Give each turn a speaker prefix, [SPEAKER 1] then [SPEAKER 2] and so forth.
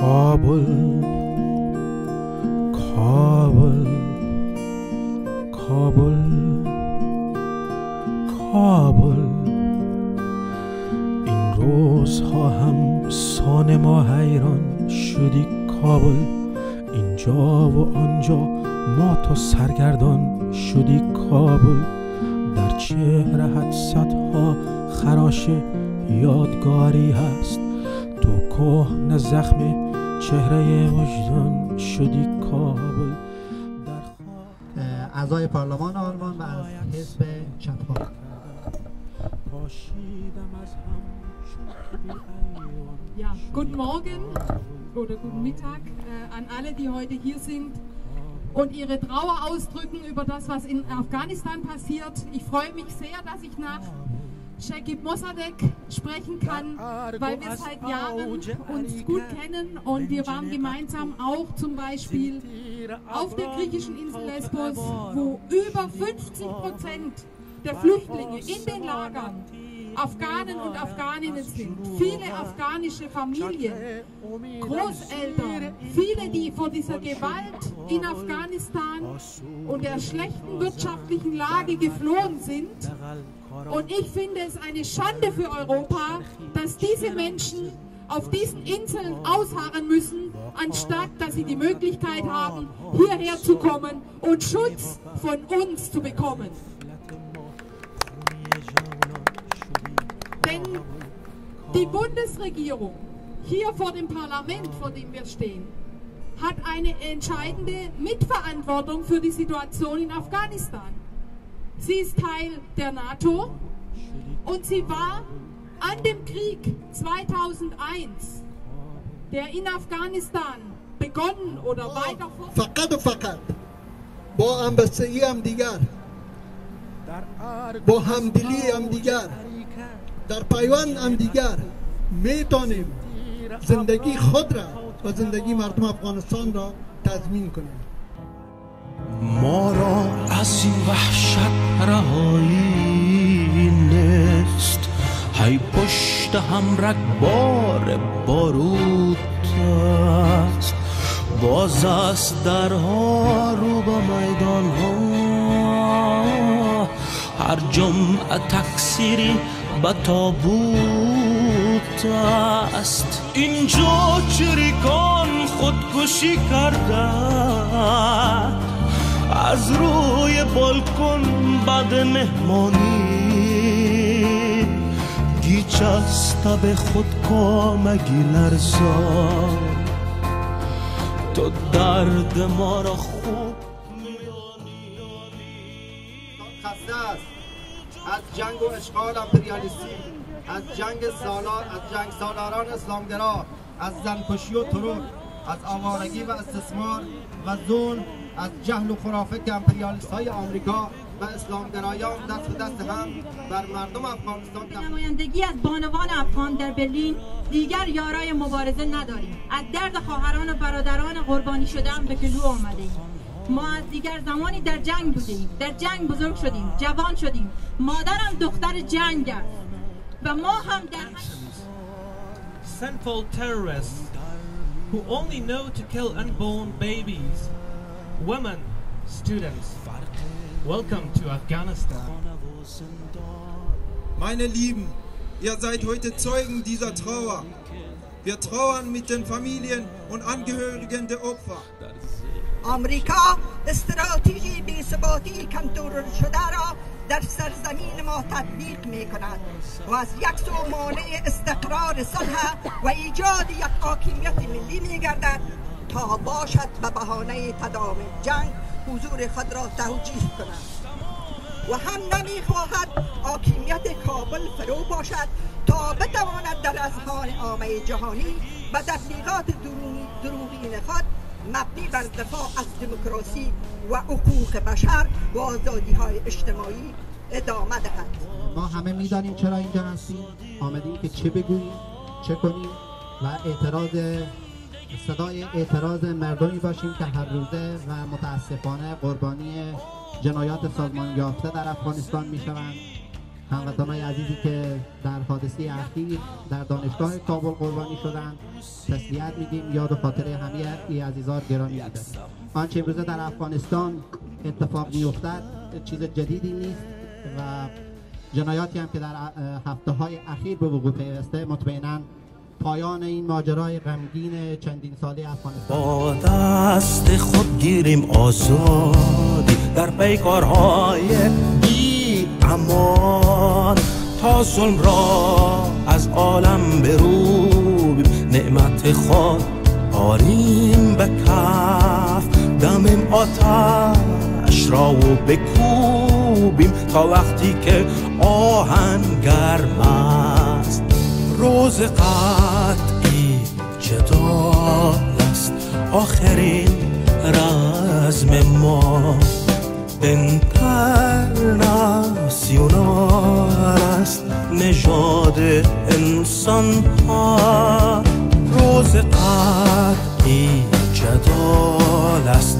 [SPEAKER 1] کابل کابل کابل کابل. این روزها هم سان ما حیران شدی کابل. اینجا و آنجا ما تو سرگردان شدی کابل. در چهره صدها خراش یادگاری هست. تو کهن زخم چهره وجدان شدی کابل در
[SPEAKER 2] اه، اعضای پارلمان آلمان و از حزب چپ ها
[SPEAKER 1] پاشیدم از هم چون که بی ایوان
[SPEAKER 3] Ja, guten Morgen oder guten Mittag äh, an alle, die heute hier sind und ihre Trauer ausdrücken über das, was in Afghanistan passiert. Ich freue mich sehr, dass ich nach Shekib Mossadegh sprechen kann, weil wir seit Jahren uns gut kennen und wir waren gemeinsam auch zum Beispiel auf der griechischen Insel Lesbos, wo über 50 Prozent der Flüchtlinge in den Lagern Afghanen und Afghaninnen sind. Viele afghanische Familien, Großeltern, viele, die vor dieser Gewalt in Afghanistan und der schlechten wirtschaftlichen Lage geflohen sind. Und ich finde es eine Schande für Europa, dass diese Menschen auf diesen Inseln ausharren müssen, anstatt dass sie die Möglichkeit haben, hierher zu kommen und Schutz von uns zu bekommen. die Bundesregierung hier vor dem Parlament, vor dem wir stehen, hat eine entscheidende Mitverantwortung für die Situation in Afghanistan. Sie ist Teil der NATO und sie war an dem Krieg 2001, der in Afghanistan begonnen oder weiter fort.
[SPEAKER 4] فقط و فقط با همبستگی هم دیگر با همدلی هم دیگر در پیوند هم دیگر می‌تونیم زندگی خود را و زندگی مردم افغانستان را تضمین کنیم.
[SPEAKER 1] ما را از این وحشت رهایی نیست. هی پشت هم رگبار بارود است باز است درها رو به میدان ها. هر جمعه تکسیری به تابوت است. اینجا چریکان خودکشی کرده از روی بالکن بعد مهمانی. گیچ است به خود کامگی لرزا تو درد ما را خوب
[SPEAKER 5] خسته است. از جنگ و اشغال امپریالیستی از جنگ سالار از جنگ سالاران اسلامگرا از زنکشی و ترور از آوارگی و استثمار و ظلم از جهل و خرافه که امپریالیست های آمریکا و اسلامگرایان دست به دست هم بر مردم افغانستان
[SPEAKER 6] نمایندگی از بانوان افغان در برلین دیگر یارای مبارزه نداریم. از درد خواهران و برادران قربانی هم به کلو آمده ما از دیگر زمانی در جنگ بودیم در جنگ بزرگ شدیم جوان شدیم. مادرم دختر جنگ است. و ما هم در
[SPEAKER 7] sinful terrorists who only know to kill unborn babies, women, students. Welcome to Afghanistan.
[SPEAKER 8] Meine Lieben, ihr seid heute Zeugen dieser Trauer. Wir trauern mit den Familien und Angehörigen der Opfer.
[SPEAKER 9] آمریکا استراتژی بی‌ثباتی کنترل شده را در سرزمین ما تطبیق می کند و از یک سو مانع استقرار صلح و ایجاد یک حاکمیت ملی می گردد تا باشد به بهانه تداوم جنگ حضور خود را توجیه کند. و هم نمی خواهد حاکمیت کابل فرو باشد تا بتواند در اذهان عامه جهانی و تبلیغات دروغین خود مبنی بر دفاع از دموکراسی و حقوق بشر و آزادی های اجتماعی ادامه دهد.
[SPEAKER 2] ما همه می‌دانیم چرا اینجا هستیم. آمدیم که چه بگوییم چه کنیم و اعتراض صدای اعتراض مردمی باشیم که هر روزه و متاسفانه قربانی جنایات سازمان یافته در افغانستان می‌شوند. هموطنهای عزیزی که در حادثه اخیر در دانشگاه کابل قربانی شدند تسلیت میدیم یاد و خاطر همه ای عزیزان گرامی میداریم آنچه امروزه در افغانستان اتفاق میافتد چیز جدیدی نیست و جنایاتی هم که در هفته های اخیر به وقوع پیوسته مطمئنا پایان این ماجرای غمگین چندین ساله افغانستان.
[SPEAKER 1] با دست خود گیریم آزادی در پیکارهای امان تا ظلم را از عالم بروبیم نعمت خود آریم به کف. دمیم آتش را و بکوبیم تا وقتی که آهن گرم است. روز قطعی جدال است. آخرین رزم ما انترناسیونال است نژاد انسان ها روز قطعی جدال است